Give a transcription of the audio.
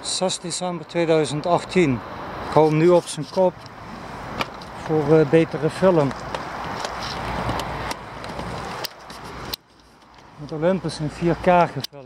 6 december 2018. Ik hou hem nu op zijn kop voor eh, betere film. Met Olympus in 4K gefilmd.